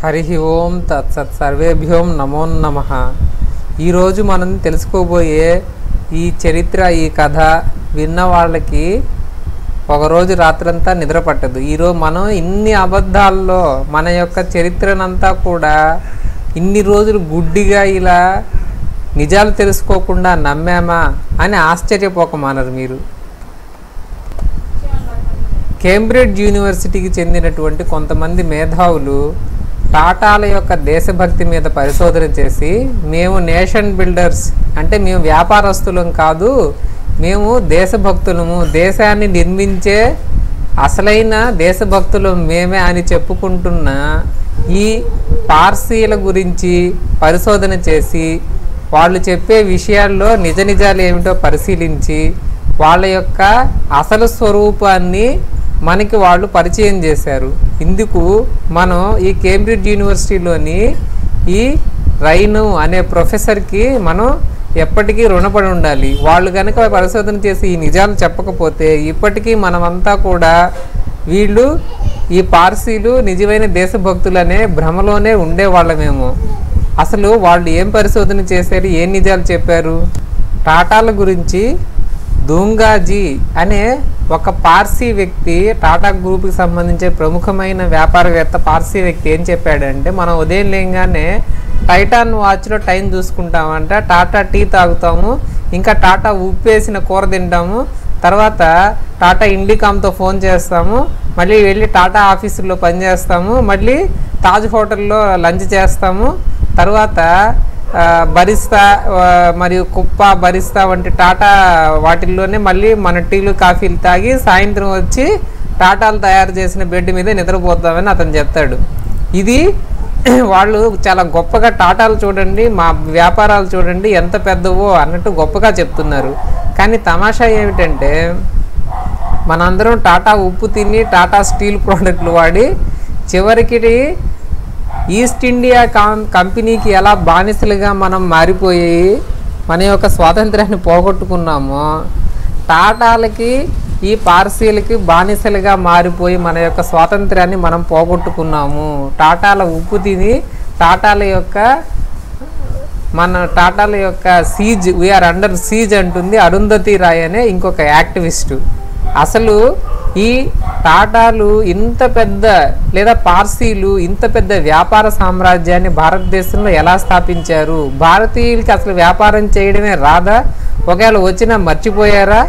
హరి ఓం తత్సత్ సర్వేభ్యోం నమో నమ. ఈరోజు మనం తెలుసుకోబోయే ఈ చరిత్ర ఈ కథ విన్న వాళ్ళకి ఒకరోజు రాత్రంతా నిద్ర పట్టదు. ఈరోజు మనం ఇన్ని అబద్ధాల్లో మన యొక్క చరిత్రనంతా కూడా ఇన్ని రోజులు గుడ్డిగా ఇలా నిజాలు తెలుసుకోకుండా నమ్మామా అని ఆశ్చర్యపోకమానరు మీరు. కేంబ్రిడ్జ్ యూనివర్సిటీకి చెందినటువంటి కొంతమంది మేధావులు పాఠాల యొక్క దేశభక్తి మీద పరిశోధన చేసి మేము నేషన్ బిల్డర్స్ అంటే మేము వ్యాపారస్తులం కాదు మేము దేశభక్తులము దేశాన్ని నిర్మించే అసలైన దేశభక్తులు మేమే అని చెప్పుకుంటున్న ఈ పార్సీల గురించి పరిశోధన చేసి వాళ్ళు చెప్పే విషయాల్లో నిజ నిజాలు ఏమిటో పరిశీలించి వాళ్ళ యొక్క అసలు స్వరూపాన్ని మనకి వాళ్ళు పరిచయం చేశారు. ఇందుకు మనం ఈ కేంబ్రిడ్జ్ యూనివర్సిటీలోని ఈ రైను అనే ప్రొఫెసర్కి మనం ఎప్పటికీ రుణపడి ఉండాలి. వాళ్ళు కనుక పరిశోధన చేసి ఈ నిజాలు చెప్పకపోతే ఇప్పటికీ మనమంతా కూడా వీళ్ళు ఈ పార్సీలు నిజమైన దేశభక్తులు అనే భ్రమలోనే ఉండేవాళ్ళమేమో. అసలు వాళ్ళు ఏం పరిశోధన చేశారు? ఏం నిజాలు చెప్పారు? టాటాల గురించి దూంగాజీ అనే ఒక పార్సీ వ్యక్తి టాటా గ్రూప్కి సంబంధించే ప్రముఖమైన వ్యాపారవేత్త పార్సీ వ్యక్తి ఏం చెప్పాడంటే మనం ఉదయం లేగానే టైటాన్ వాచ్లో టైం చూసుకుంటామంట టాటా టీ తాగుతాము ఇంకా టాటా ఉప్పేసిన కూర తింటాము తర్వాత టాటా ఇండికామ్తో ఫోన్ చేస్తాము మళ్ళీ వెళ్ళి టాటా ఆఫీసుల్లో పనిచేస్తాము మళ్ళీ తాజ్ హోటల్లో లంచ్ చేస్తాము తర్వాత బరిస్తా మరియు కుప్ప బరిస్తా వంటి టాటా వాటిల్లోనే మళ్ళీ మన టీలు కాఫీలు తాగి సాయంత్రం వచ్చి టాటాలు తయారు చేసిన బెడ్ మీద నిద్రపోతామని అతను చెప్తాడు. ఇది వాళ్ళు చాలా గొప్పగా టాటాలు చూడండి మా వ్యాపారాలు చూడండి ఎంత పెద్దవో అన్నట్టు గొప్పగా చెప్తున్నారు. కానీ తమాషా ఏమిటంటే మనందరం టాటా ఉప్పు తిని టాటా స్టీల్ ప్రోడక్ట్లు వాడి చివరికి ఈస్ట్ ఇండియా కంపెనీకి ఎలా బానిసలుగా మనం మారిపోయి మన యొక్క స్వాతంత్రాన్ని పోగొట్టుకున్నామో టాటాలకి ఈ పార్సీలకి బానిసలుగా మారిపోయి మన యొక్క స్వాతంత్రాన్ని మనం పోగొట్టుకున్నాము. టాటాల ఉప్పు తిని టాటాల యొక్క మన టాటాల యొక్క సీజ్ వీఆర్ అండర్ సీజ్ అంటుంది అరుంధతి రాయ్ అనే ఇంకొక యాక్టివిస్టు. అసలు ఈ టాటాలు ఇంత పెద్ద లేదా పార్సీలు ఇంత పెద్ద వ్యాపార సామ్రాజ్యాన్ని భారతదేశంలో ఎలా స్థాపించారు? భారతీయులకి అసలు వ్యాపారం చేయడమే రాదా? ఒకవేళ వచ్చినా మర్చిపోయారా?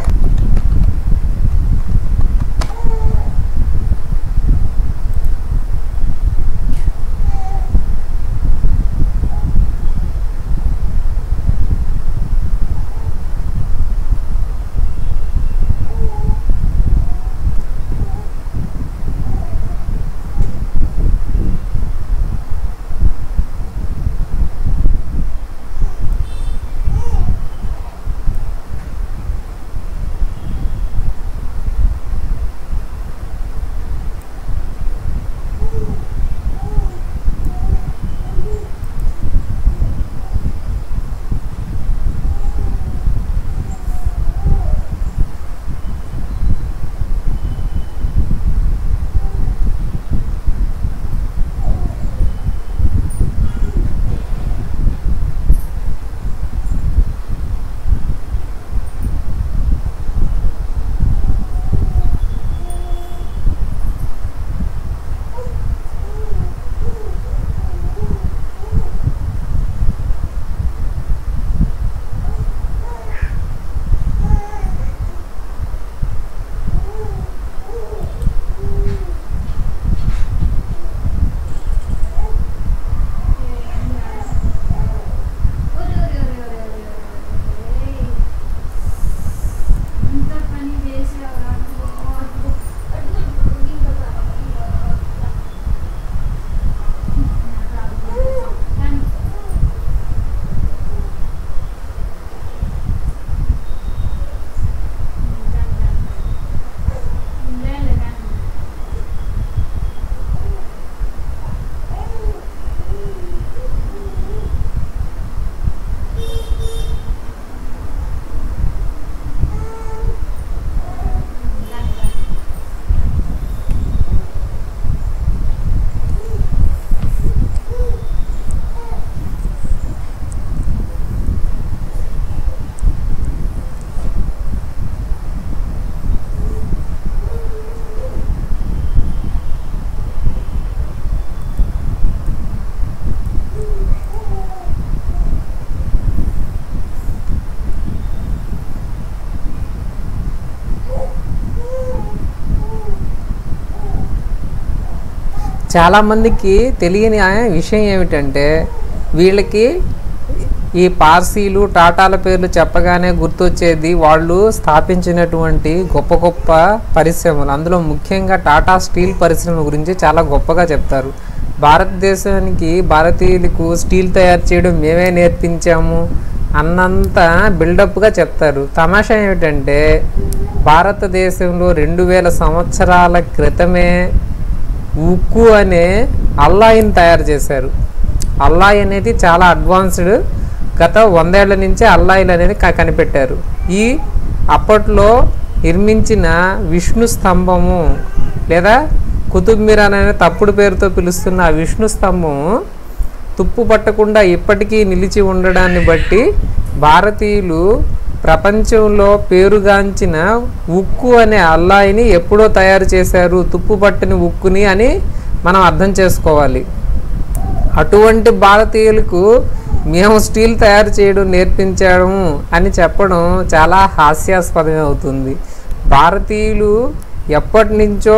చాలామందికి తెలియని విషయం ఏమిటంటే వీళ్ళకి ఈ పార్సీలు టాటాల పేర్లు చెప్పగానే గుర్తొచ్చేది వాళ్ళు స్థాపించినటువంటి గొప్ప గొప్ప పరిశ్రమలు. అందులో ముఖ్యంగా టాటా స్టీల్ పరిశ్రమ గురించి చాలా గొప్పగా చెప్తారు. భారతదేశానికి భారతీయులకు స్టీల్ తయారు చేయడం మేమే నేర్పించాము అన్నంత బిల్డప్గా చెప్తారు. తమాషా ఏమిటంటే భారతదేశంలో రెండు వేల సంవత్సరాల క్రితమే ఉక్కు అనే అల్లాయిని తయారు చేశారు. అల్లాయి అనేది చాలా అడ్వాన్స్డ్ గత వందేళ్ళ నుంచే అల్లాయిలు అనేది కనిపెట్టారు. ఈ అప్పట్లో నిర్మించిన విష్ణు స్తంభము లేదా కుతుబ్మిరాన్ అనే తప్పుడు పేరుతో పిలుస్తున్న ఆ విష్ణు స్తంభం తుప్పు పట్టకుండా ఇప్పటికీ నిలిచి ఉండడాన్ని బట్టి భారతీయులు ప్రపంచంలో పేరుగాంచిన ఉక్కు అనే అల్లాయిని ఎప్పుడో తయారు చేశారు తుప్పు పట్టని ఉక్కుని అని మనం అర్థం చేసుకోవాలి. అటువంటి భారతీయులకు మేము స్టీల్ తయారు చేయడం నేర్పించడము అని చెప్పడం చాలా హాస్యాస్పదమే అవుతుంది. భారతీయులు ఎప్పటి నుంచో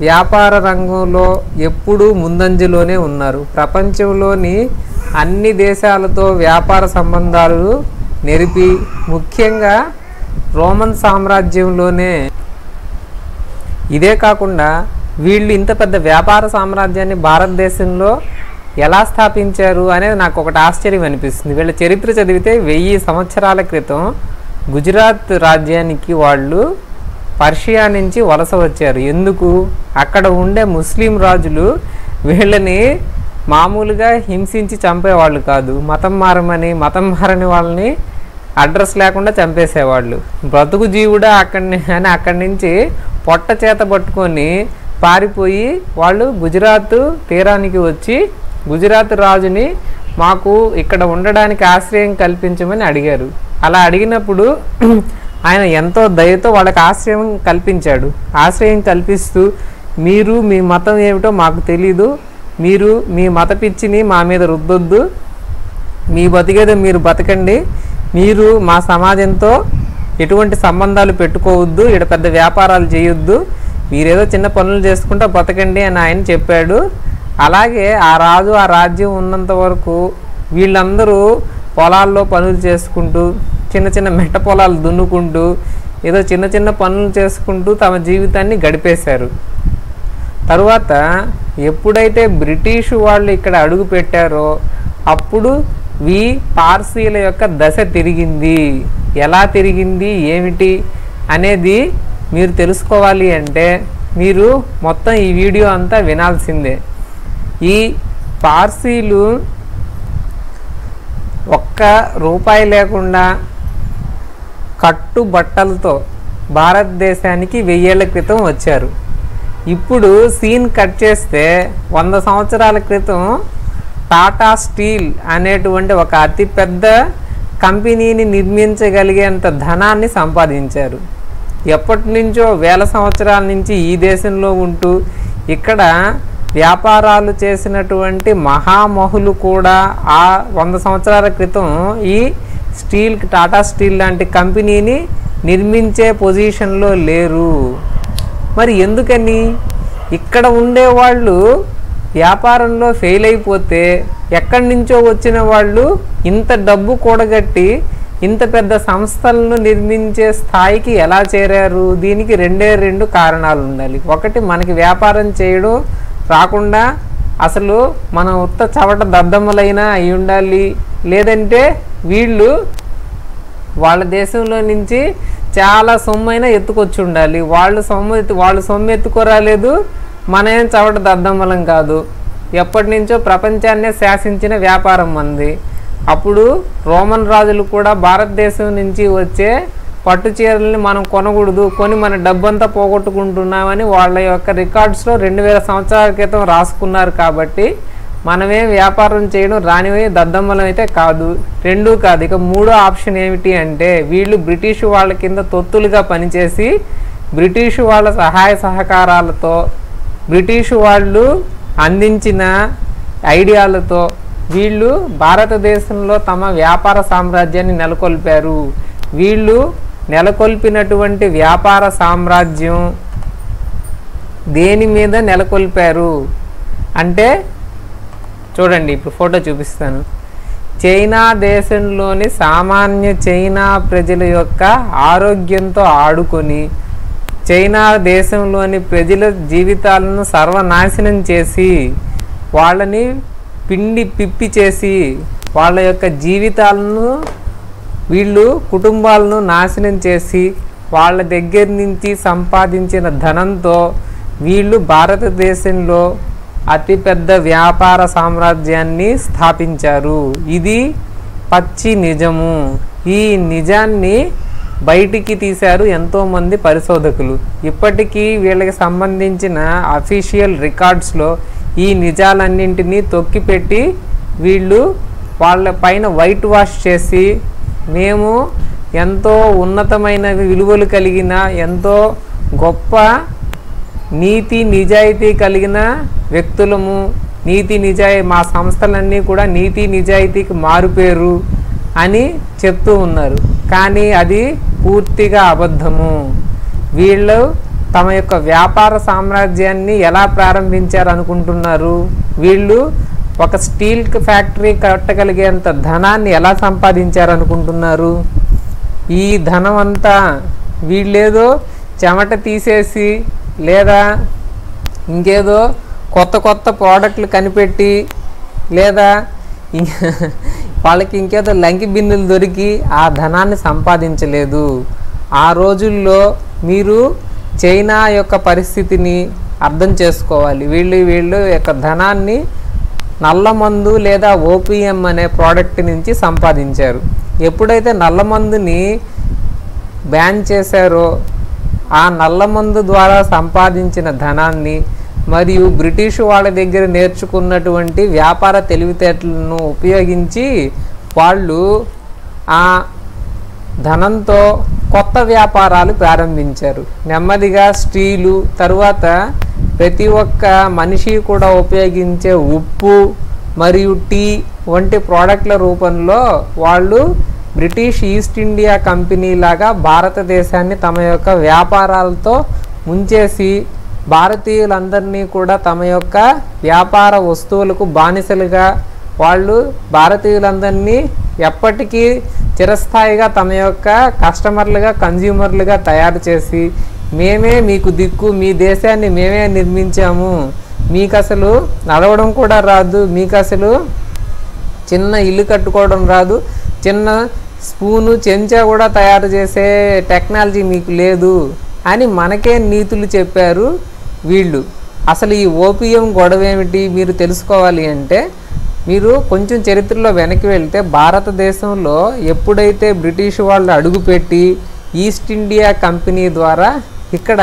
వ్యాపార రంగంలో ఎప్పుడూ ముందంజలోనే ఉన్నారు. ప్రపంచంలోని అన్ని దేశాలతో వ్యాపార సంబంధాలు నెరిపి ముఖ్యంగా రోమన్ సామ్రాజ్యంలోనే ఇదే కాకుండా వీళ్ళు ఇంత పెద్ద వ్యాపార సామ్రాజ్యాన్ని భారతదేశంలో ఎలా స్థాపించారు అనేది నాకు ఒకటి ఆశ్చర్యం అనిపిస్తుంది. వీళ్ళ చరిత్ర చదివితే వెయ్యి సంవత్సరాల క్రితం గుజరాత్ రాజ్యానికి వాళ్ళు పర్షియా నుంచి వలస వచ్చారు. ఎందుకు? అక్కడ ఉండే ముస్లిం రాజులు వీళ్ళని మామూలుగా హింసించి చంపేవాళ్ళు కాదు. మతం మారమని మతం మారని వాళ్ళని అడ్రస్ లేకుండా చంపేసేవాళ్ళు. బ్రతుకు జీవుడా అక్కడి అని అక్కడి నుంచి పొట్ట చేత పట్టుకొని పారిపోయి వాళ్ళు గుజరాత్ తీరానికి వచ్చి గుజరాత్ రాజుని మాకు ఇక్కడ ఉండడానికి ఆశ్రయం కల్పించమని అడిగారు. అలా అడిగినప్పుడు ఆయన ఎంతో దయతో వాళ్ళకి ఆశ్రయం కల్పించాడు. ఆశ్రయం కల్పిస్తూ మీరు మీ మతం ఏమిటో మాకు తెలీదు. మీరు మీ మత పిచ్చిని మా మీద రుద్దొద్దు. మీ బతికేదో మీరు బతకండి. మీరు మా సమాజంతో ఎటువంటి సంబంధాలు పెట్టుకోవద్దు. ఇక్కడ పెద్ద వ్యాపారాలు చేయొద్దు. మీరేదో చిన్న పనులు చేసుకుంటూ బతకండి అని ఆయన చెప్పాడు. అలాగే ఆ రాజు ఆ రాజ్యం ఉన్నంత వరకు వీళ్ళందరూ పొలాల్లో పనులు చేసుకుంటూ చిన్న చిన్న మెట్ట పొలాలు దున్నుకుంటూ ఏదో చిన్న చిన్న పనులు చేసుకుంటూ తమ జీవితాన్ని గడిపేశారు. తరువాత ఎప్పుడైతే బ్రిటిష్ వాళ్ళు ఇక్కడ అడుగు పెట్టారో అప్పుడు ఈ పార్సీల యొక్క దశ తిరిగింది. ఎలా తిరిగింది? ఏమిటి? అనేది మీరు తెలుసుకోవాలి అంటే మీరు మొత్తం ఈ వీడియో అంతా వినాల్సిందే. ఈ పార్సీలు ఒక్క రూపాయి లేకుండా కట్టుబట్టలతో భారతదేశానికి వెయ్యేళ్ళ క్రితం వచ్చారు. ఇప్పుడు సీన్ కట్ చేస్తే వంద సంవత్సరాల క్రితం టాటా స్టీల్ అనేటువంటి ఒక అతిపెద్ద కంపెనీని నిర్మించగలిగేంత ధనాన్ని సంపాదించారు. ఎప్పటి నుంచో వేల సంవత్సరాల నుంచి ఈ దేశంలో ఉంటూ ఇక్కడ వ్యాపారాలు చేసినటువంటి మహామహులు కూడా ఆ వంద సంవత్సరాల క్రితం ఈ స్టీల్ టాటా స్టీల్ లాంటి కంపెనీని నిర్మించే పొజిషన్లో లేరు. మరి ఎందుకని? ఇక్కడ ఉండేవాళ్ళు వ్యాపారంలో ఫెయిల్ అయిపోతే ఎక్కడి నుంచో వచ్చిన వాళ్ళు ఇంత డబ్బు కూడగట్టి ఇంత పెద్ద సంస్థలను నిర్మించే స్థాయికి ఎలా చేరారు? దీనికి రెండే రెండు కారణాలు ఉండాలి. ఒకటి మనకి వ్యాపారం చేయడం రాకుండా అసలు మనం ఉత్త చవట దద్దమ్మలైనా అయి ఉండాలి. లేదంటే వీళ్ళు వాళ్ళ దేశంలో నుంచి చాలా సొమ్మైనా ఎత్తుకొచ్చి ఉండాలి వాళ్ళు సొమ్ము ఎత్తు వాళ్ళు సొమ్ము ఎత్తుకోరాలేదు. మనమేం చవట దద్దమ్మలం కాదు. ఎప్పటి నుంచో ప్రపంచాన్నే శాసించిన వ్యాపారం మంది. అప్పుడు రోమన్ రాజులు కూడా భారతదేశం నుంచి వచ్చే పట్టు చీరల్ని మనం కొనకూడదు కొని మన డబ్బంతా పోగొట్టుకుంటున్నామని వాళ్ళ యొక్క రికార్డ్స్లో రెండు వేల సంవత్సరాల క్రితం రాసుకున్నారు కాబట్టి మనమే వ్యాపారం చేయడం రానివే దద్దమ్మలం అయితే కాదు. రెండూ కాదు. ఇక మూడో ఆప్షన్ ఏమిటి అంటే వీళ్ళు బ్రిటిష్ వాళ్ళ కింద తొత్తులుగా పనిచేసి బ్రిటిష్ వాళ్ళ సహాయ సహకారాలతో బ్రిటిష్ వాళ్ళు అందించిన ఐడియాలతో వీళ్ళు భారతదేశంలో తమ వ్యాపార సామ్రాజ్యాన్ని నెలకొల్పారు. వీళ్ళు నెలకొల్పినటువంటి వ్యాపార సామ్రాజ్యం దేని మీద నెలకొల్పారు? అంటే చూడండి ఇప్పుడు ఫోటో చూపిస్తాను. చైనా దేశంలోని సామాన్య చైనా ప్రజల యొక్క ఆరోగ్యంతో ఆడుకొని చైనా దేశంలోని ప్రజల జీవితాలను సర్వనాశనం చేసి వాళ్ళని పిండి పిప్పి చేసి వాళ్ళ యొక్క జీవితాలను వీళ్ళు కుటుంబాలను నాశనం చేసి వాళ్ళ దగ్గర నుంచి సంపాదించిన ధనంతో వీళ్ళు భారతదేశంలో అతిపెద్ద వ్యాపార సామ్రాజ్యాన్ని స్థాపించారు. ఇది పచ్చి నిజము. ఈ నిజాన్ని బయటికి తీశారు ఎంతోమంది పరిశోధకులు. ఇప్పటికీ వీళ్ళకి సంబంధించిన అఫీషియల్ రికార్డ్స్లో ఈ నిజాలన్నింటినీ తొక్కిపెట్టి వీళ్ళు వాళ్ళ పైన వైట్ వాష్ చేసి మేము ఎంతో ఉన్నతమైన విలువలు కలిగిన ఎంతో గొప్ప నీతి నిజాయితీ కలిగిన వ్యక్తులము నీతి నిజాయి మా సంస్థలన్నీ కూడా నీతి నిజాయితీకి మారుపేరు అని చెప్తూ ఉన్నారు. కానీ అది పూర్తిగా అబద్ధము. వీళ్ళు తమ యొక్క వ్యాపార సామ్రాజ్యాన్ని ఎలా ప్రారంభించారు అనుకుంటున్నారు? వీళ్ళు ఒక స్టీల్ ఫ్యాక్టరీ కట్టగలిగేంత ధనాన్ని ఎలా సంపాదించారు అనుకుంటున్నారు? ఈ ధనం అంతా వీళ్ళేదో చెమట తీసేసి లేదా ఇంకేదో కొత్త కొత్త ప్రోడక్ట్లు కనిపెట్టి లేదా వాళ్ళకి ఇంకేదో లంకి బిన్నులు దొరికి ఆ ధనాన్ని సంపాదించలేదు. ఆ రోజుల్లో మీరు చైనా యొక్క పరిస్థితిని అర్థం చేసుకోవాలి. వీళ్ళు వీళ్ళు యొక్క ధనాన్ని నల్లమందు లేదా ఓపిఎం అనే ప్రోడక్ట్ నుంచి సంపాదించారు. ఎప్పుడైతే నల్లమందుని బ్యాన్ చేశారో ఆ నల్లమందు ద్వారా సంపాదించిన ధనాన్ని మరియు బ్రిటిష్ వాళ్ళ దగ్గర నేర్చుకున్నటువంటి వ్యాపార తెలివితేటలను ఉపయోగించి వాళ్ళు ఆ ధనంతో కొత్త వ్యాపారాలు ప్రారంభించారు. నెమ్మదిగా స్టీలు తరువాత ప్రతి ఒక్క మనిషి కూడా ఉపయోగించే ఉప్పు మరియు టీ వంటి ప్రోడక్ట్ల రూపంలో వాళ్ళు బ్రిటిష్ ఈస్ట్ ఇండియా కంపెనీ లాగా భారతదేశాన్ని తమ యొక్క వ్యాపారాలతో ముంచేసి భారతీయులందరినీ కూడా తమ యొక్క వ్యాపార వస్తువులకు బానిసలుగా వాళ్ళు భారతీయులందరినీ ఎప్పటికీ చిరస్థాయిగా తమ యొక్క కస్టమర్లుగా కన్జ్యూమర్లుగా తయారు చేసి మేమే మీకు దిక్కు మీ దేశాన్ని మేమే నిర్మించాము. మీకు అసలు నడవడం కూడా రాదు. మీకు అసలు చిన్న ఇల్లు కట్టుకోవడం రాదు. చిన్న స్పూను చెంచా కూడా తయారు చేసే టెక్నాలజీ మీకు లేదు అని మనకే నీతులు చెప్పారు వీళ్ళు. అసలు ఈ ఓపియం గొడవ ఏమిటి మీరు తెలుసుకోవాలి అంటే మీరు కొంచెం చరిత్రలో వెనక్కి వెళ్తే భారతదేశంలో ఎప్పుడైతే బ్రిటిష్ వాళ్ళు అడుగుపెట్టి ఈస్ట్ ఇండియా కంపెనీ ద్వారా ఇక్కడ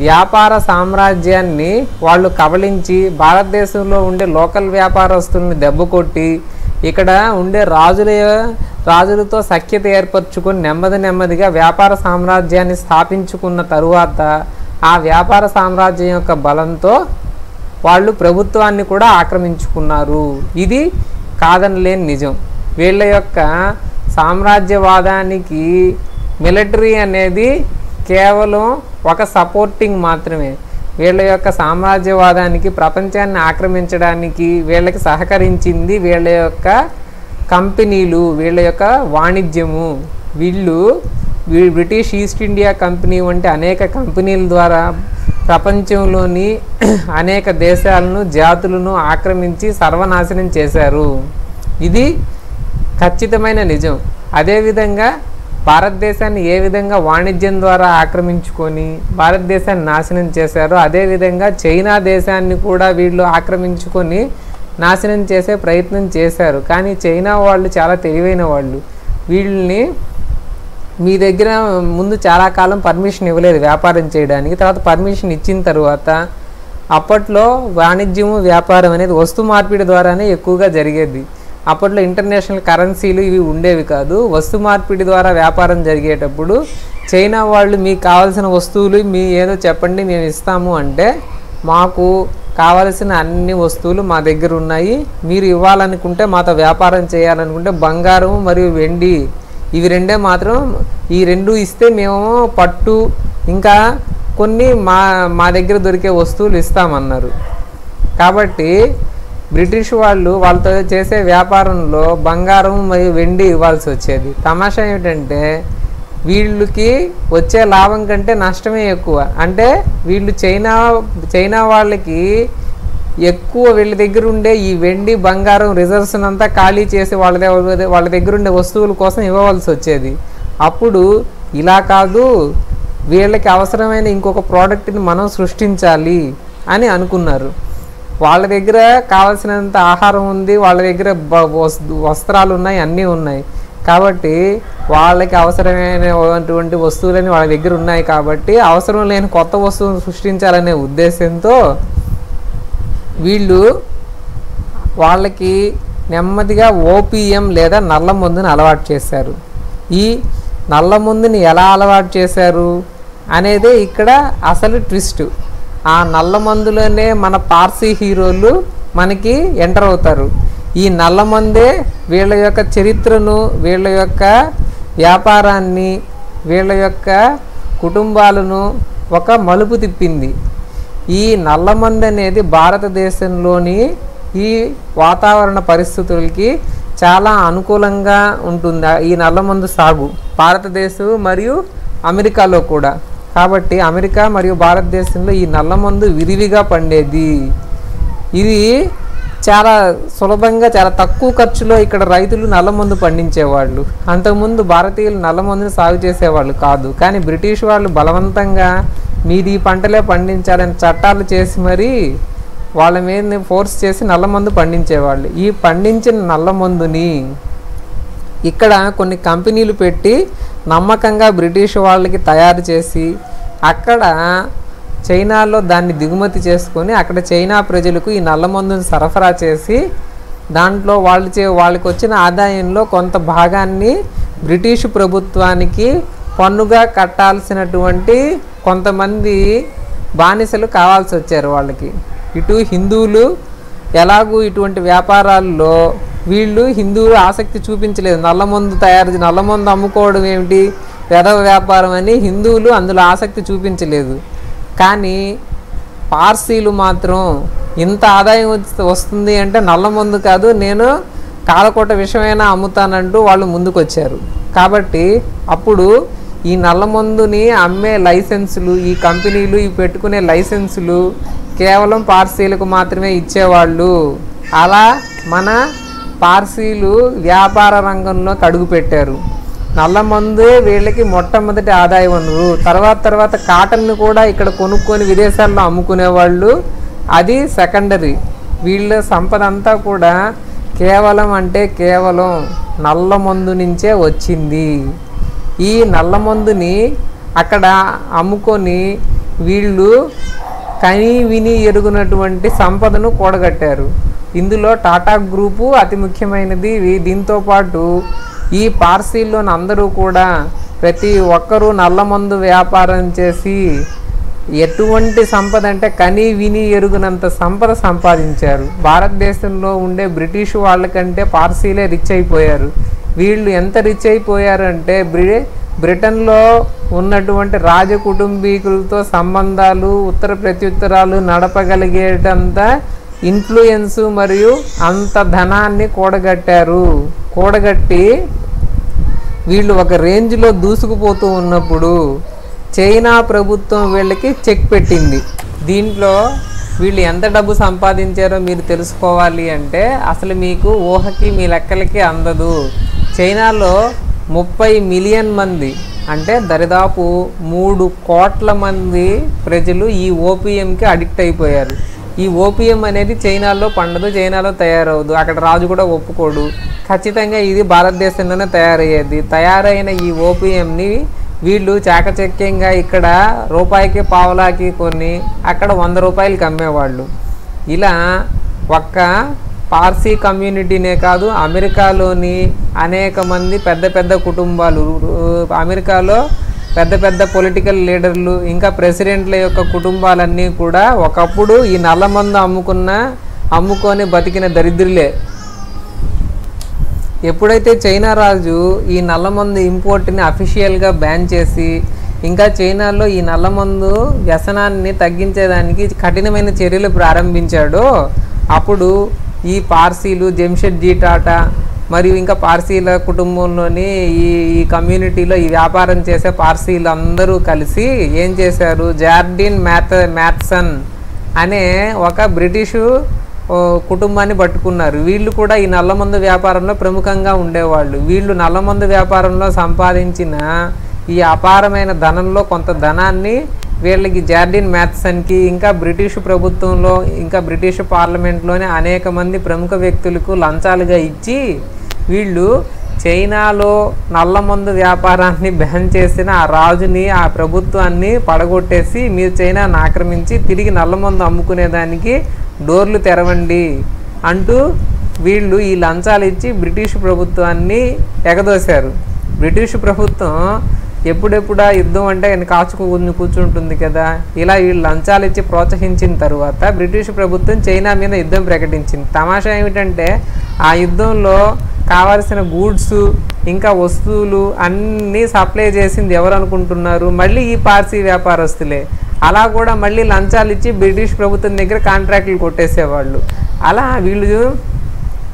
వ్యాపార సామ్రాజ్యాన్ని వాళ్ళు కవలించి భారతదేశంలో ఉండే లోకల్ వ్యాపారస్తుల్ని దెబ్బకొట్టి ఇక్కడ ఉండే రాజుల రాజులతో సఖ్యత ఏర్పరచుకుని నెమ్మది నెమ్మదిగా వ్యాపార సామ్రాజ్యాన్ని స్థాపించుకున్న తరువాత ఆ వ్యాపార సామ్రాజ్యం యొక్క బలంతో వాళ్ళు ప్రభుత్వాన్ని కూడా ఆక్రమించుకున్నారు. ఇది కాదనలేని నిజం. వీళ్ళ యొక్క సామ్రాజ్యవాదానికి మిలిటరీ అనేది కేవలం ఒక సపోర్టింగ్ మాత్రమే. వీళ్ళ యొక్క సామ్రాజ్యవాదానికి ప్రపంచాన్ని ఆక్రమించడానికి వీళ్ళకి సహకరించింది వీళ్ళ యొక్క కంపెనీలు వీళ్ళ యొక్క వాణిజ్యము. వీళ్ళు బ్రిటిష్ ఈస్ట్ ఇండియా కంపెనీ వంటి అనేక కంపెనీల ద్వారా ప్రపంచంలోని అనేక దేశాలను జాతులను ఆక్రమించి సర్వనాశనం చేశారు. ఇది ఖచ్చితమైన నిజం. అదేవిధంగా భారతదేశాన్ని ఏ విధంగా వాణిజ్యం ద్వారా ఆక్రమించుకొని భారతదేశాన్ని నాశనం చేశారో అదేవిధంగా చైనా దేశాన్ని కూడా వీళ్ళు ఆక్రమించుకొని నాశనం చేసే ప్రయత్నం చేశారు. కానీ చైనా వాళ్ళు చాలా తెలివైన వాళ్ళు. వీళ్ళని మీ దగ్గర ముందు చాలా కాలం పర్మిషన్ ఇవ్వలేదు వ్యాపారం చేయడానికి. తర్వాత పర్మిషన్ ఇచ్చిన తర్వాత అప్పట్లో వాణిజ్యము వ్యాపారం అనేది వస్తు మార్పిడి ద్వారానే ఎక్కువగా జరిగేది. అప్పట్లో ఇంటర్నేషనల్ కరెన్సీలు ఇవి ఉండేవి కాదు. వస్తు మార్పిడి ద్వారా వ్యాపారం జరిగేటప్పుడు చైనా వాళ్ళు మీకు కావాల్సిన వస్తువులు మీ ఏదో చెప్పండి మేము ఇస్తాము అంటే మాకు కావలసిన అన్ని వస్తువులు మా దగ్గర ఉన్నాయి. మీరు ఇవ్వాలనుకుంటే మాతో వ్యాపారం చేయాలనుకుంటే బంగారం మరియు వెండి ఇవి రెండే మాత్రం ఈ రెండు ఇస్తే మేము పట్టు ఇంకా కొన్ని మా మా దగ్గర దొరికే వస్తువులు ఇస్తామన్నారు. కాబట్టి బ్రిటిష్ వాళ్ళు వాళ్ళతో చేసే వ్యాపారంలో బంగారం మరియు వెండి ఇవ్వాల్సి వచ్చేది. తమాషా ఏమిటంటే వీళ్ళకి వచ్చే లాభం కంటే నష్టమే ఎక్కువ. అంటే వీళ్ళు చైనా చైనా వాళ్ళకి ఎక్కువ వీళ్ళ దగ్గర ఉండే ఈ వెండి బంగారం రిజర్వ్స్ అంతా ఖాళీ చేసి వాళ్ళ దగ్గర వాళ్ళ దగ్గర ఉండే వస్తువుల కోసం ఇవ్వవలసి వచ్చేది. అప్పుడు ఇలా కాదు వీళ్ళకి అవసరమైన ఇంకొక ప్రోడక్ట్ని మనం సృష్టించాలి అని అనుకున్నారు. వాళ్ళ దగ్గర కావాల్సినంత ఆహారం ఉంది వాళ్ళ దగ్గర బ- వస్- వస్త్రాలు ఉన్నాయి అన్నీ ఉన్నాయి. కాబట్టి వాళ్ళకి అవసరమైనటువంటి వస్తువులని వాళ్ళ దగ్గర ఉన్నాయి కాబట్టి అవసరం లేని కొత్త వస్తువులను సృష్టించాలనే ఉద్దేశంతో వీళ్ళు వాళ్ళకి నెమ్మదిగా ఓపీఎం లేదా నల్ల మందుని అలవాటు చేశారు. ఈ నల్ల మందుని ఎలా అలవాటు చేశారు అనేదే ఇక్కడ అసలు ట్విస్ట్. ఆ నల్ల మందులోనే మన పార్సీ హీరోలు మనకి ఎంటర్ అవుతారు. ఈ నల్లమందే వీళ్ళ యొక్క చరిత్రను వీళ్ళ యొక్క వ్యాపారాన్ని వీళ్ళ యొక్క కుటుంబాలను ఒక మలుపు తిప్పింది. ఈ నల్లమంది అనేది భారతదేశంలోని ఈ వాతావరణ పరిస్థితులకి చాలా అనుకూలంగా ఉంటుంది. ఈ నల్లమందు సాగు భారతదేశం మరియు అమెరికాలో కూడా. కాబట్టి అమెరికా మరియు భారతదేశంలో ఈ నల్లమందు విరివిగా పండేది. ఇది చాలా సులభంగా చాలా తక్కువ ఖర్చులో ఇక్కడ రైతులు నల్లమందు పండించేవాళ్ళు. అంతకుముందు భారతీయులు నల్లమందుని సాగు చేసేవాళ్ళు కాదు. కానీ బ్రిటిష్ వాళ్ళు బలవంతంగా మీది పంటలే పండించాలని చట్టాలు చేసి మరీ వాళ్ళ మీద ఫోర్స్ చేసి నల్లమందు పండించేవాళ్ళు. ఈ పండించిన నల్లమందుని ఇక్కడ కొన్ని కంపెనీలు పెట్టి నమ్మకంగా బ్రిటిష్ వాళ్ళకి తయారు చేసి అక్కడ చైనాలో దాన్ని దిగుమతి చేసుకొని అక్కడ చైనా ప్రజలకు ఈ నల్లమందుని సరఫరా చేసి దాంట్లో వాళ్ళు చే వాళ్ళకి వచ్చిన ఆదాయంలో కొంత భాగాన్ని బ్రిటిష్ ప్రభుత్వానికి పన్నుగా కట్టాల్సినటువంటి కొంతమంది బానిసలు కావాల్సి వచ్చారు వాళ్ళకి. ఇటు హిందువులు ఎలాగూ ఇటువంటి వ్యాపారాల్లో వీళ్ళు హిందువులు ఆసక్తి చూపించలేదు. నల్లమందు తయారు నల్లమందు అమ్ముకోవడం ఏమిటి? వెధవ వ్యాపారం అని హిందువులు అందులో ఆసక్తి చూపించలేదు. కానీ పార్సీలు మాత్రం ఇంత ఆదాయం వస్తుంది అంటే నల్లమందు కాదు నేను కాలకోట విషమైనా అమ్ముతానంటూ వాళ్ళు ముందుకొచ్చారు. కాబట్టి అప్పుడు ఈ నల్లమందుని అమ్మే లైసెన్సులు ఈ కంపెనీలు ఈ పెట్టుకునే లైసెన్సులు కేవలం పార్సీలకు మాత్రమే ఇచ్చేవాళ్ళు. అలా మన పార్సీలు వ్యాపార రంగంలోకి అడుగుపెట్టారు నల్లమందు వీళ్ళకి మొట్టమొదటి ఆదాయ వనరు తర్వాత తర్వాత కాటన్ను కూడా ఇక్కడ కొనుక్కొని విదేశాల్లో అమ్ముకునేవాళ్ళు. అది సెకండరీ వీళ్ళ సంపద అంతా కూడా కేవలం అంటే కేవలం నల్ల మందు నుంచే వచ్చింది. ఈ నల్ల మందుని అక్కడ అమ్ముకొని వీళ్ళు కని విని ఎరుగునటువంటి సంపదను కూడగట్టారు. ఇందులో టాటా గ్రూపు అతి ముఖ్యమైనది. దీంతోపాటు దీంతో పాటు ఈ పార్సీల్లోని అందరూ కూడా ప్రతి ఒక్కరూ నల్లమందు వ్యాపారం చేసి ఎటువంటి సంపద అంటే కని విని ఎరుగునంత సంపద సంపాదించారు. భారతదేశంలో ఉండే బ్రిటిష్ వాళ్ళకంటే పార్సీలే రిచ్ అయిపోయారు. వీళ్ళు ఎంత రిచ్ అయిపోయారు అంటే బ్రి బ్రిటన్లో ఉన్నటువంటి రాజ కుటుంబీకులతో సంబంధాలు ఉత్తర ప్రత్యుత్తరాలు నడపగలిగేటంత ఇన్ఫ్లుయెన్స్ మరియు అంత ధనాన్ని కూడగట్టారు. కూడగట్టి వీళ్ళు ఒక రేంజ్లో దూసుకుపోతూ ఉన్నప్పుడు చైనా ప్రభుత్వం వీళ్ళకి చెక్ పెట్టింది. దీంట్లో వీళ్ళు ఎంత డబ్బు సంపాదించారో మీరు తెలుసుకోవాలి అంటే అసలు మీకు ఊహకి మీ లెక్కలకి అందదు. చైనాలో ముప్పై మిలియన్ మంది అంటే దరిదాపు మూడు కోట్ల మంది ప్రజలు ఈ ఓపీఎంకి అడిక్ట్ అయిపోయారు. ఈ ఓపీఎం అనేది చైనాలో పండదు చైనాలో తయారవదు అక్కడ రాజు కూడా ఒప్పుకోడు. ఖచ్చితంగా ఇది భారతదేశంలోనే తయారయ్యేది. తయారైన ఈ ఓపీఎంని వీళ్ళు చాకచక్యంగా ఇక్కడ రూపాయికి పావులాకి కొన్ని అక్కడ వంద రూపాయలకి అమ్మేవాళ్ళు ఇలా ఒక్క పార్సీ కమ్యూనిటీనే కాదు అమెరికాలోని అనేక మంది పెద్ద పెద్ద కుటుంబాలు అమెరికాలో పెద్ద పెద్ద పొలిటికల్ లీడర్లు ఇంకా ప్రెసిడెంట్ల యొక్క కుటుంబాలన్నీ కూడా ఒకప్పుడు ఈ నల్లమందు అమ్ముకున్న అమ్ముకొని బతికిన దరిద్రులే. ఎప్పుడైతే చైనా రాజు ఈ నల్లమందు ఇంపోర్ట్ని అఫీషియల్గా బ్యాన్ చేసి ఇంకా చైనాలో ఈ నల్లమందు వ్యసనాన్ని తగ్గించేదానికి కఠినమైన చర్యలు ప్రారంభించాడో అప్పుడు ఈ పార్సీలు జంషెడ్జీ టాటా మరియు ఇంకా పార్సీల కుటుంబంలోని ఈ ఈ కమ్యూనిటీలో ఈ వ్యాపారం చేసే పార్సీలు అందరూ కలిసి ఏం చేశారు? జార్డిన్ మ్యాథ మ్యాథ్సన్ అనే ఒక బ్రిటిషు కుటుంబాన్ని పట్టుకున్నారు. వీళ్ళు కూడా ఈ నల్లమందు వ్యాపారంలో ప్రముఖంగా ఉండేవాళ్ళు. వీళ్ళు నల్లమందు వ్యాపారంలో సంపాదించిన ఈ అపారమైన ధనంలో కొంత ధనాన్ని వీళ్ళకి జార్డిన్ మ్యాథ్సన్కి ఇంకా బ్రిటిష్ ప్రభుత్వంలో ఇంకా బ్రిటిష్ పార్లమెంట్లోనే అనేక మంది ప్రముఖ వ్యక్తులకు లంచాలుగా ఇచ్చి వీళ్ళు చైనాలో నల్లమందు వ్యాపారాన్ని బ్యాన్ చేసిన ఆ రాజుని ఆ ప్రభుత్వాన్ని పడగొట్టేసి మీరు చైనాను ఆక్రమించి తిరిగి నల్లమందు అమ్ముకునేదానికి డోర్లు తెరవండి అంటూ వీళ్ళు ఈ లంచాలు ఇచ్చి బ్రిటిష్ ప్రభుత్వాన్ని ఎగదోశారు. బ్రిటిష్ ప్రభుత్వం ఎప్పుడెప్పుడా యుద్ధం అంటే ఆయన కాచుకుని కూర్చుంటుంది కదా. ఇలా వీళ్ళు లంచాలు ఇచ్చి ప్రోత్సహించిన తర్వాత బ్రిటిష్ ప్రభుత్వం చైనా మీద యుద్ధం ప్రకటించింది. తమాషా ఏమిటంటే ఆ యుద్ధంలో కావాల్సిన గూడ్స్ ఇంకా వస్తువులు అన్నీ సప్లై చేసింది ఎవరు అనుకుంటున్నారు? మళ్ళీ ఈ పార్సీ వ్యాపారస్తులే. అలా కూడా మళ్ళీ లంచాలు ఇచ్చి బ్రిటిష్ ప్రభుత్వం దగ్గర కాంట్రాక్టులు కొట్టేసేవాళ్ళు. అలా వీళ్ళు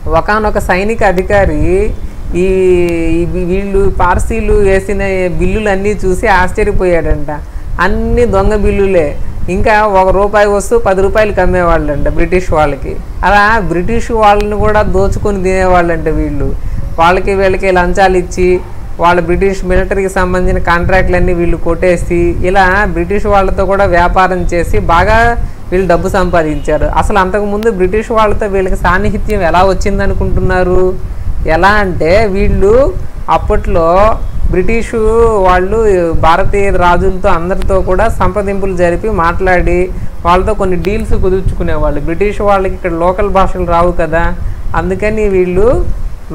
ఒకానొక సైనిక అధికారి ఈ వీళ్ళు పార్సీలు వేసిన బిల్లులన్నీ చూసి ఆశ్చర్యపోయాడంట. అన్ని దొంగ బిల్లులే. ఇంకా ఒక రూపాయి వస్తువు పది రూపాయలు అమ్మేవాళ్ళంట బ్రిటిష్ వాళ్ళకి. అలా బ్రిటిష్ వాళ్ళని కూడా దోచుకొని తినేవాళ్ళంట వీళ్ళు. వాళ్ళకి వీళ్ళకి లంచాలు ఇచ్చి వాళ్ళ బ్రిటిష్ మిలిటరీకి సంబంధించిన కాంట్రాక్ట్లన్నీ వీళ్ళు కొట్టేసి ఇలా బ్రిటిష్ వాళ్ళతో కూడా వ్యాపారం చేసి బాగా వీళ్ళు డబ్బు సంపాదించారు. అసలు అంతకుముందు బ్రిటిష్ వాళ్ళతో వీళ్ళకి సాన్నిహిత్యం ఎలా వచ్చిందనుకుంటున్నారు? ఎలా అంటే వీళ్ళు అప్పట్లో బ్రిటిషు వాళ్ళు భారతీయ రాజులతో అందరితో కూడా సంప్రదింపులు జరిపి మాట్లాడి వాళ్ళతో కొన్ని డీల్స్ కుదుర్చుకునేవాళ్ళు. బ్రిటిష్ వాళ్ళకి ఇక్కడ లోకల్ భాషలు రావు కదా. అందుకని వీళ్ళు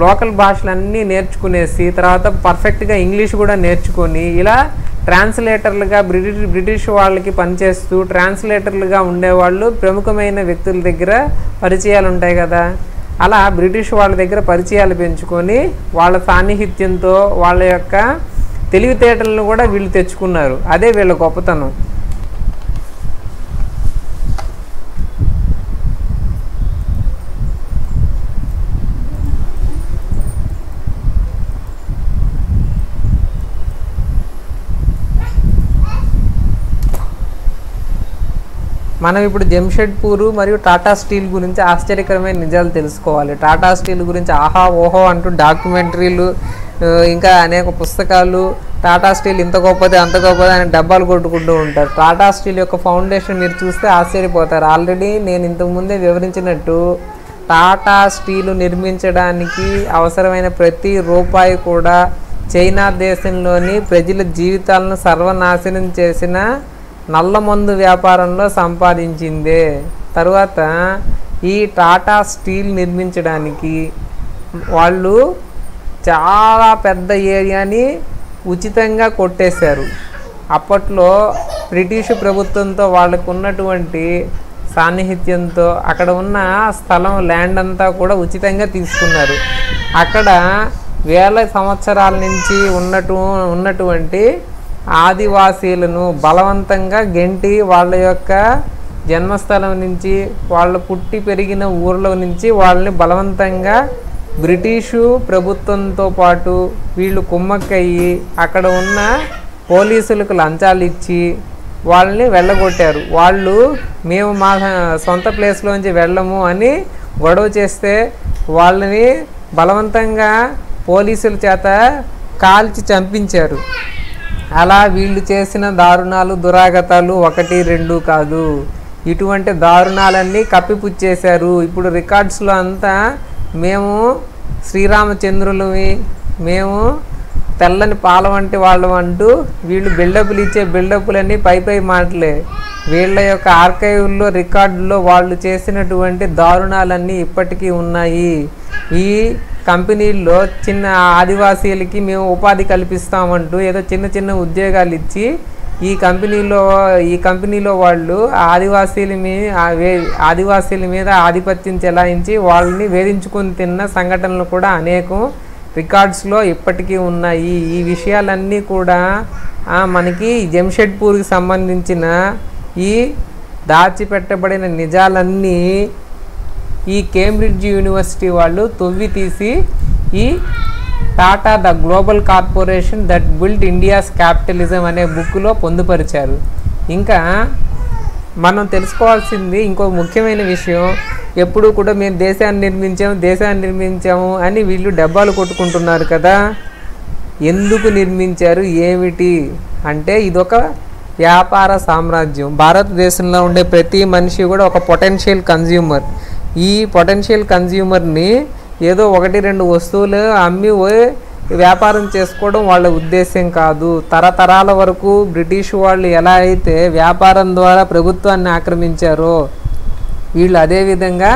లోకల్ భాషలన్నీ నేర్చుకునేసి తర్వాత పర్ఫెక్ట్గా ఇంగ్లీష్ కూడా నేర్చుకొని ఇలా ట్రాన్స్లేటర్లుగా బ్రిటిష్ బ్రిటిష్ వాళ్ళకి పనిచేస్తూ ట్రాన్స్లేటర్లుగా ఉండేవాళ్ళు ప్రముఖమైన వ్యక్తుల దగ్గర పరిచయాలు ఉంటాయి కదా. అలా బ్రిటిష్ వాళ్ళ దగ్గర పరిచయాలు పెంచుకొని వాళ్ళ సాన్నిహిత్యంతో వాళ్ళ యొక్క తెలివితేటలను కూడా వీళ్ళు తెచ్చుకున్నారు. అదే వీళ్ళ గొప్పతనం. మనం ఇప్పుడు జంషెడ్పూర్ మరియు టాటా స్టీల్ గురించి ఆశ్చర్యకరమైన నిజాలు తెలుసుకోవాలి. టాటా స్టీల్ గురించి ఆహా ఓహో అంటూ డాక్యుమెంటరీలు ఇంకా అనేక పుస్తకాలు టాటా స్టీల్ ఇంత గొప్పది అంత గొప్పది అని డబ్బాలు కొట్టుకుంటూ ఉంటారు. టాటా స్టీల్ యొక్క ఫౌండేషన్ మీరు చూస్తే ఆశ్చర్యపోతారు. ఆల్రెడీ నేను ఇంతకుముందే వివరించినట్టు టాటా స్టీలు నిర్మించడానికి అవసరమైన ప్రతి రూపాయి కూడా చైనా దేశంలోని ప్రజల జీవితాలను సర్వనాశనం చేసిన నల్లమందు వ్యాపారంలో సంపాదించిందే. తరువాత ఈ టాటా స్టీల్ నిర్మించడానికి వాళ్ళు చాలా పెద్ద ఏరియాని ఉచితంగా కొట్టేశారు. అప్పట్లో బ్రిటిష్ ప్రభుత్వంతో వాళ్ళకు ఉన్నటువంటి సాన్నిహిత్యంతో అక్కడ ఉన్న స్థలం ల్యాండ్ అంతా కూడా ఉచితంగా తీసుకున్నారు. అక్కడ వేల సంవత్సరాల నుంచి ఉన్నటు ఉన్నటువంటి ఆదివాసీలను బలవంతంగా గెంటి వాళ్ళ యొక్క జన్మస్థలం నుంచి వాళ్ళు పుట్టి పెరిగిన ఊర్లో నుంచి వాళ్ళని బలవంతంగా బ్రిటిషు ప్రభుత్వంతో పాటు వీళ్ళు కుమ్మక్కయ్యి అక్కడ ఉన్న పోలీసులకు లంచాలు ఇచ్చి వాళ్ళని వెళ్ళగొట్టారు. వాళ్ళు మేము మా సొంత ప్లేస్లోంచి వెళ్ళము అని గొడవ చేస్తే వాళ్ళని బలవంతంగా పోలీసుల చేత కాల్చి చంపించారు. అలా వీళ్ళు చేసిన దారుణాలు దురాగతాలు ఒకటి రెండు కాదు. ఇటువంటి దారుణాలన్నీ కప్పిపుచ్చేశారు. ఇప్పుడు రికార్డ్స్లో అంతా మేము శ్రీరామచంద్రులవి మేము తెల్లని పాల వంటి వాళ్ళం అంటూ వీళ్ళు బిల్డప్లు ఇచ్చే బిల్డప్లన్నీ పై పై మాటలే. వీళ్ళ యొక్క ఆర్కైవ్లో రికార్డుల్లో వాళ్ళు చేసినటువంటి దారుణాలన్నీ ఇప్పటికీ ఉన్నాయి. ఈ కంపెనీల్లో చిన్న ఆదివాసీలకి మేము ఉపాధి కల్పిస్తామంటూ ఏదో చిన్న చిన్న ఉద్యోగాలు ఇచ్చి ఈ కంపెనీలో ఈ కంపెనీలో వాళ్ళు ఆదివాసీల మీద ఆదివాసీల మీద ఆధిపత్యం చెలాయించి వాళ్ళని వేధించుకొని తిన్న సంఘటనలు కూడా అనేకం రికార్డ్స్లో ఇప్పటికీ ఉన్నాయి. ఈ విషయాలన్నీ కూడా మనకి జంషెడ్పూర్కి సంబంధించిన ఈ దాచిపెట్టబడిన నిజాలన్నీ ఈ కేంబ్రిడ్జ్ యూనివర్సిటీ వాళ్ళు తొవ్వి తీసి ఈ Tata the global corporation that build India's capitalism అనే బుక్లో పొందుపరిచారు. ఇంకా మనం తెలుసుకోవాల్సింది ఇంకో ముఖ్యమైన విషయం ఎప్పుడు కూడా మేము దేశాన్ని నిర్మించాము దేశాన్ని నిర్మించాము అని వీళ్ళు డబ్బాలు కొట్టుకుంటున్నారు కదా. ఎందుకు నిర్మించారు ఏమిటి? అంటే ఇదొక వ్యాపార సామ్రాజ్యం. భారతదేశంలో ఉండే ప్రతి మనిషి కూడా ఒక పొటెన్షియల్ కన్జ్యూమర్ ఈ పొటెన్షియల్ కన్జ్యూమర్ని ఏదో ఒకటి రెండు వస్తువులు అమ్మి వ్యాపారం చేసుకోవడం వాళ్ళ ఉద్దేశం కాదు. తరతరాల వరకు బ్రిటిష్ వాళ్ళు ఎలా అయితే వ్యాపారం ద్వారా ప్రభుత్వాన్ని ఆక్రమించారో వీళ్ళు అదేవిధంగా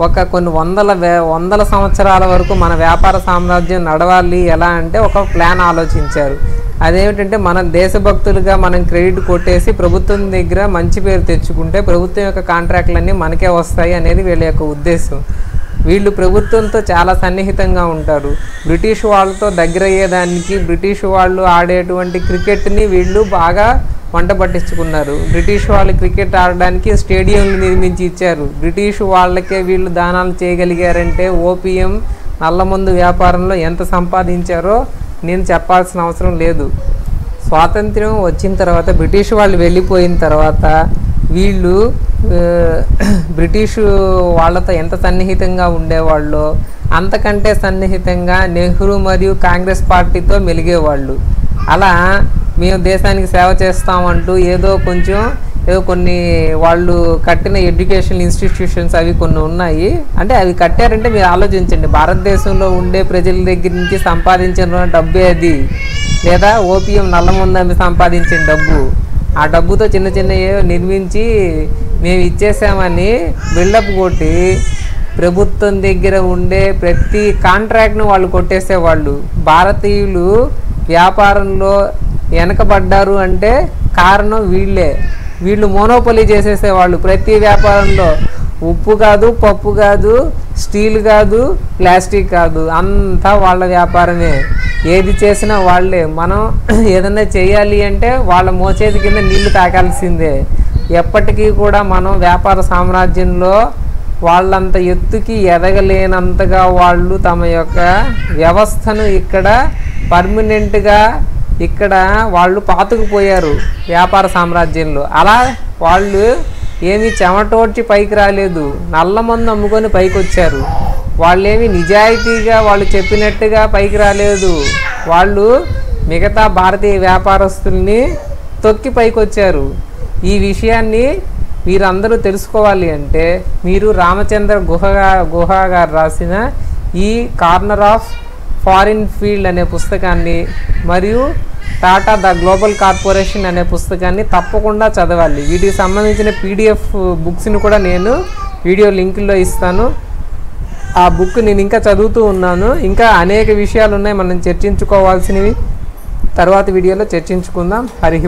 ఒక కొన్ని వందల వందల సంవత్సరాల వరకు మన వ్యాపార సామ్రాజ్యం నడవాలి ఎలా అంటే ఒక ప్లాన్ ఆలోచించారు. అదేమిటంటే మన దేశభక్తులుగా మనం క్రెడిట్ కొట్టేసి ప్రభుత్వం దగ్గర మంచి పేరు తెచ్చుకుంటే ప్రభుత్వం యొక్క కాంట్రాక్ట్లన్నీ మనకే వస్తాయి అనేది వీళ్ళ యొక్క ఉద్దేశం. వీళ్ళు ప్రభుత్వంతో చాలా సన్నిహితంగా ఉంటారు. బ్రిటిష్ వాళ్ళతో దగ్గర అయ్యేదానికి బ్రిటిష్ వాళ్ళు ఆడేటువంటి క్రికెట్ని వీళ్ళు బాగా వంట పట్టించుకున్నారు. బ్రిటిష్ వాళ్ళు క్రికెట్ ఆడడానికి స్టేడియంలు నిర్మించి ఇచ్చారు. బ్రిటిష్ వాళ్ళకే వీళ్ళు దానాలు చేయగలిగారంటే ఓపీఎం నల్లమందు వ్యాపారంలో ఎంత సంపాదించారో నేను చెప్పాల్సిన అవసరం లేదు. స్వాతంత్ర్యం వచ్చిన తర్వాత బ్రిటిష్ వాళ్ళు వెళ్ళిపోయిన తర్వాత వీళ్ళు బ్రిటిషు బ్రిటిష్ వాళ్ళతో ఎంత సన్నిహితంగా ఉండేవాళ్ళు అంతకంటే సన్నిహితంగా నెహ్రూ మరియు కాంగ్రెస్ పార్టీతో మెలిగేవాళ్ళు. అలా మేము దేశానికి సేవ చేస్తామంటూ ఏదో కొంచెం ఏదో కొన్ని వాళ్ళు కట్టిన ఎడ్యుకేషన్ ఇన్స్టిట్యూషన్స్ అవి కొన్ని ఉన్నాయి. అంటే అవి కట్టారంటే మీరు ఆలోచించండి. భారతదేశంలో ఉండే ప్రజల దగ్గర నుంచి సంపాదించిన డబ్బే అది. లేదా ఓపీఎం నల్లముందని సంపాదించిన డబ్బు. ఆ డబ్బుతో చిన్న చిన్నవి నిర్మించి మేము ఇచ్చేసామని బిల్డప్ కొట్టి ప్రభుత్వం దగ్గర ఉండే ప్రతి కాంట్రాక్ట్ను వాళ్ళు కొట్టేసేవాళ్ళు. భారతీయులు వ్యాపారంలో వెనకబడ్డారు అంటే కారణం వీళ్ళే. వీళ్ళు మోనోపలి చేసేసేవాళ్ళు ప్రతి వ్యాపారంలో. ఉప్పు కాదు పప్పు కాదు స్టీల్ కాదు ప్లాస్టిక్ కాదు అంతా వాళ్ళ వ్యాపారమే. ఏది చేసినా వాళ్ళే. మనం ఏదన్నా చేయాలి అంటే వాళ్ళ మోచేతి కింద నీళ్ళు తాకాల్సిందే. ఎప్పటికీ కూడా మనం వ్యాపార సామ్రాజ్యంలో వాళ్ళంత ఎత్తుకి ఎదగలేనంతగా వాళ్ళు తమ యొక్క వ్యవస్థను ఇక్కడ పర్మనెంట్గా ఇక్కడ వాళ్ళు పాతుకుపోయారు వ్యాపార సామ్రాజ్యంలో. అలా వాళ్ళు ఏమీ చెమటోడ్చి పైకి రాలేదు. నల్లమందు అమ్ముకొని పైకి వచ్చారు వాళ్ళేమి నిజాయితీగా వాళ్ళు చెప్పినట్టుగా పైకి రాలేదు. వాళ్ళు మిగతా భారతీయ వ్యాపారస్తుల్ని తొక్కి పైకి వచ్చారు ఈ విషయాన్ని మీరందరూ తెలుసుకోవాలి అంటే మీరు రామచంద్ర గుహగా గుహ గారు రాసిన ఈ కార్నర్ ఆఫ్ ఫారిన్ ఫీల్డ్ అనే పుస్తకాన్ని మరియు టాటా ద గ్లోబల్ కార్పొరేషన్ అనే పుస్తకాన్ని తప్పకుండా చదవాలి. వీటికి సంబంధించిన పీడిఎఫ్ బుక్స్ని కూడా నేను వీడియో లింకుల్లో ఇస్తాను. ఆ బుక్ నేను ఇంకా చదువుతూ ఉన్నాను. ఇంకా అనేక విషయాలు ఉన్నాయి మనం చర్చించుకోవాల్సినవి. తర్వాత వీడియోలో చర్చించుకుందాం. హరి